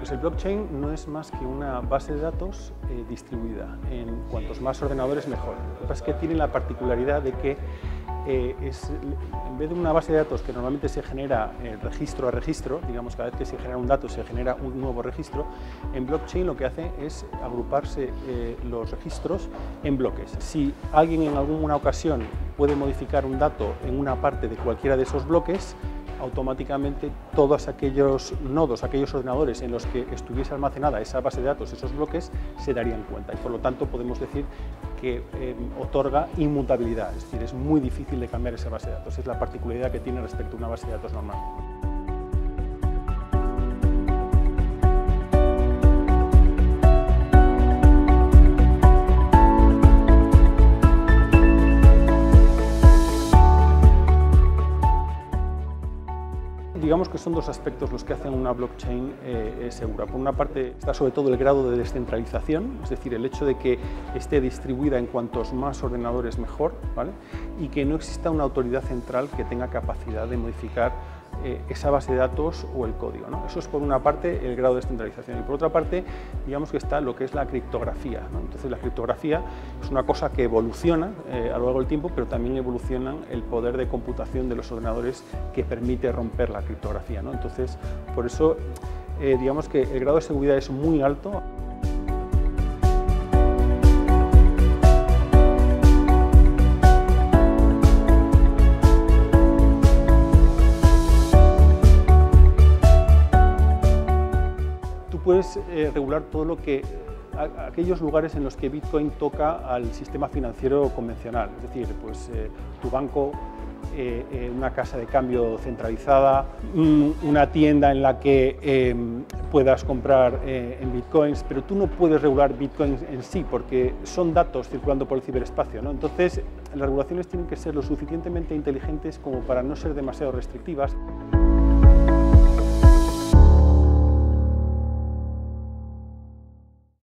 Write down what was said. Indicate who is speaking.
Speaker 1: Pues el blockchain no es más que una base de datos eh, distribuida. En cuantos más ordenadores, mejor. Lo que pasa es que tiene la particularidad de que eh, en vez de una base de datos que normalmente se genera eh, registro a registro, digamos cada vez que se genera un dato se genera un nuevo registro, en blockchain lo que hace es agruparse los registros en bloques. Si alguien en alguna ocasión puede modificar un dato en una parte de cualquiera de esos bloques, automáticamente todos aquellos nodos, aquellos ordenadores en los que estuviese almacenada esa base de datos, esos bloques, se darían cuenta. Y por lo tanto podemos decir que eh, otorga inmutabilidad, es decir, es muy difícil de cambiar esa base de datos, es la particularidad que tiene respecto a una base de datos normal. Digamos que son dos aspectos los que hacen una blockchain eh, eh, segura. Por una parte está sobre todo el grado de descentralización, es decir, el hecho de que esté distribuida en cuantos más ordenadores mejor, ¿vale? y que no exista una autoridad central que tenga capacidad de modificar eh, esa base de datos o el código. Eso es por una parte el grado de descentralización y por otra parte digamos que está lo que es la criptografía. Entonces la criptografía es una cosa que evoluciona eh, a lo largo del tiempo pero también evoluciona el poder de computación de los ordenadores que permite romper la criptografía. Entonces por eso eh, digamos que el grado de seguridad es muy alto. Puedes eh, regular todo lo que aquellos lugares en los que Bitcoin toca al sistema financiero convencional, es decir, pues eh, tu banco, eh, una casa de cambio centralizada, una tienda en la que puedas comprar en bitcoins, pero tú no puedes regular bitcoins en sí porque son datos circulando por el ciberespacio. ¿no? Entonces, las regulaciones tienen que ser lo suficientemente inteligentes como para no ser demasiado restrictivas.